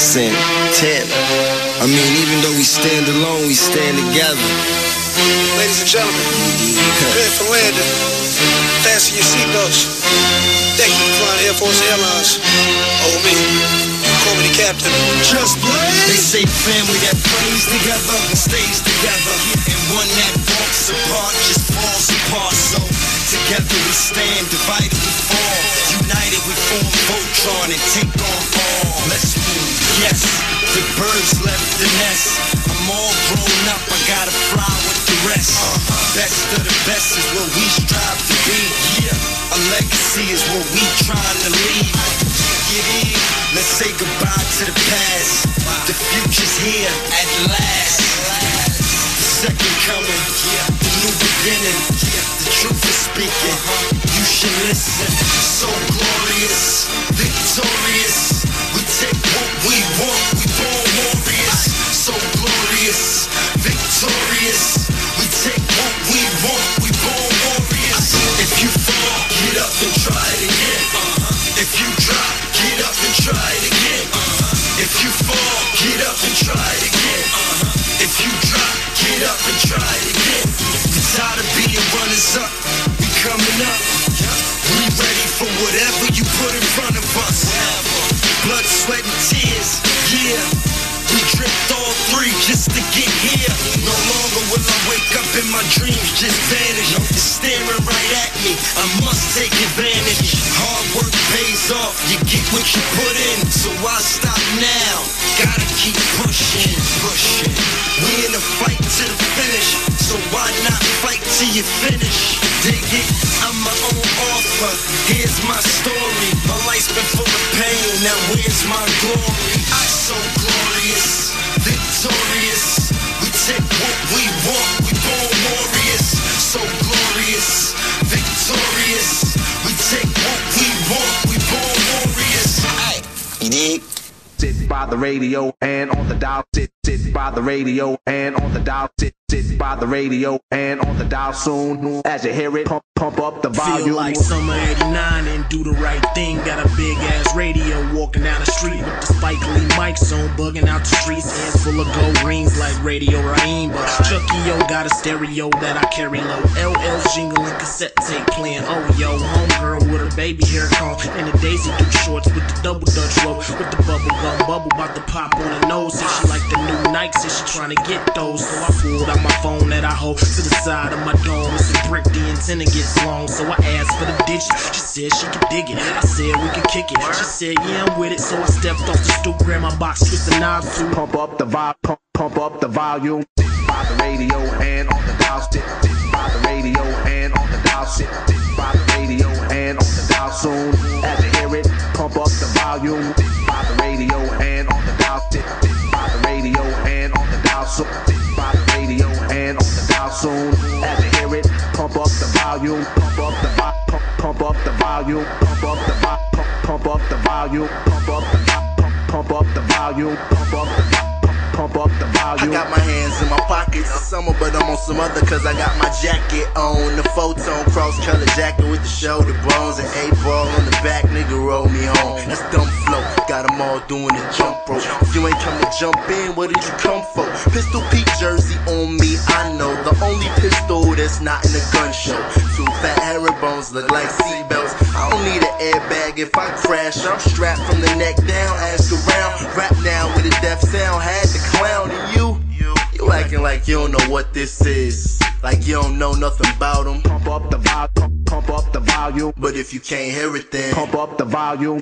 Santana. I mean, even though we stand alone, we stand together. Ladies and gentlemen, prepare for landing. Fasten your seatbelts. Thank you for flying Air Force Airlines. Oh, Over me. Call me the captain. Just blaze. They say family that prays together and stays together. And one that walks apart just falls apart. So together we stand, divided we fall. United we form Voltron and take on all. Let's move. Yes, the birds left the nest. I'm all grown up, I gotta fly with the rest. Best of the best is what we strive to be. Yeah, a legacy is what we trying to leave. Get in, let's say goodbye to the past. The future's here at last. The second coming, the new beginning. The truth is speaking. You should listen. So glorious, victorious. Fall, get up and try it again. If you drop, get up and try it again. We tired of being runners up. We coming up. We ready for whatever you put in front of us. Blood, sweat, and tears. Yeah. We dripped all three just to get here. No longer will I wake up and my dreams just vanish. It's staring right at me. I must take advantage. Hard work pays off. You what you put in. So why stop now? Gotta keep pushing, pushing. We in a fight to the finish. So why not fight till you finish? Dig it? I'm my own author. Here's my story. My life's been full of pain. Now where's my glory? I so Sit by the radio and on the dial. Sit, sit by the radio and on the dial. Sit, sit by the radio and on the dial soon. As you hear it, pump, pump up the volume. Feel like summer 89 and do the right thing. Got a big ass radio walking down the street with the Spike Lee mics on, bugging out the streets. Hands full of gold rings like Radio Raheem. But Chucky O got a stereo that I carry low. LL's jingling cassette tape playing. Oh yo, homegirl baby hair comb and the Daisy Duke shorts with the double Dutch rope with the bubble gum bubble about to pop on her nose. And she like the new Nikes and she trying to get those. So I pulled out my phone that I hold to the side of my dome. It's a brick, the antenna gets long. So I asked for the digits. She said she could dig it. I said we could kick it. She said yeah I'm with it. So I stepped off the stoop, grabbed my box, twist the knob to Pump up the volume, pump, pump up the volume. By the radio and Sit by the radio and on the dial soon. As you hear it, pump up the volume. Pump up the pump, pump up the volume. Pump up the pump, pump up the volume. Pump up the pump, pump up the volume. Pump up the pump, pump up the I got my hands in my pockets. It's summer, but I'm on some other cause I got my jacket on. The photon cross color jacket with the shoulder bones and eight ball on the back. Nigga, roll me home. That's dumb flow. Got them all doing the jump rope. If you ain't come to jump in, what did you come for? Pistol Pete jersey on me, I know. The only pistol that's not in a gun show. Two fat herringbones look like seatbelts. I don't need an airbag if I crash. I'm strapped from the neck down. ass around. Rap now with a deaf sound. Had the clown and you. You acting like you don't know what this is. Like you don't know nothing about them. Pump up the volume. Pump, pump up the volume. But if you can't hear it, then Pump up the volume.